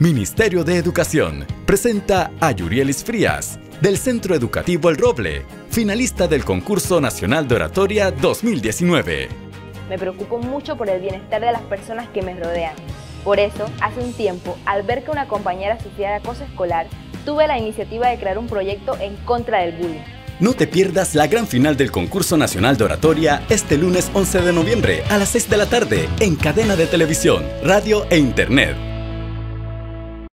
Ministerio de Educación presenta a Yurielis Frías, del Centro Educativo El Roble, finalista del Concurso Nacional de Oratoria 2019. Me preocupo mucho por el bienestar de las personas que me rodean. Por eso, hace un tiempo, al ver que una compañera sufría de acoso escolar, tuve la iniciativa de crear un proyecto en contra del bullying. No te pierdas la gran final del Concurso Nacional de Oratoria este lunes 11 de noviembre a las 6 de la tarde en cadena de televisión, radio e internet